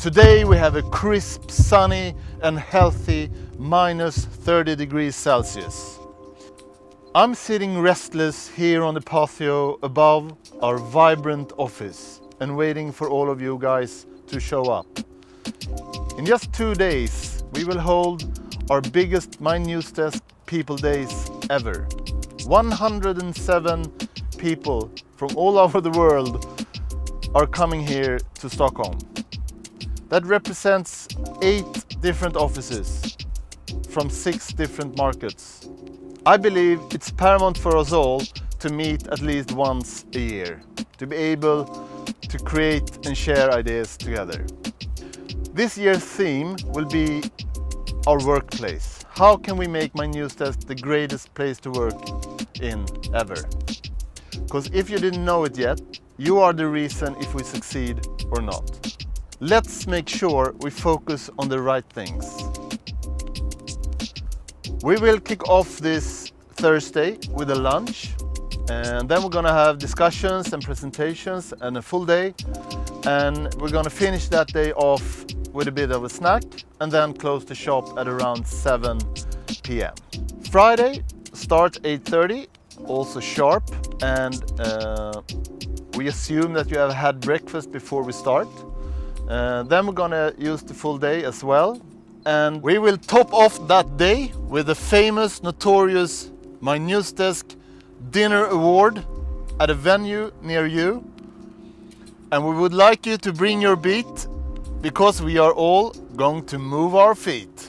Today we have a crisp, sunny and healthy minus 30 degrees Celsius. I'm sitting restless here on the patio above our vibrant office and waiting for all of you guys to show up. In just two days we will hold our biggest Mynewsdesk People Days ever. 107 people from all over the world are coming here to Stockholm. That represents eight different offices from six different markets. I believe it's paramount for us all to meet at least once a year, to be able to create and share ideas together. This year's theme will be our workplace. How can we make Mynewsdesk the greatest place to work in ever? Because if you didn't know it yet, you are the reason if we succeed or not. Let's make sure we focus on the right things. We will kick off this Thursday with a lunch and then we're gonna have discussions and presentations and a full day and we're gonna finish that day off with a bit of a snack and then close the shop at around 7 p.m. Friday starts 8.30, also sharp and uh, we assume that you have had breakfast before we start. Uh, then we're gonna use the full day as well. And we will top off that day with the famous, notorious Mynewsdesk Dinner Award at a venue near you. And we would like you to bring your beat because we are all going to move our feet.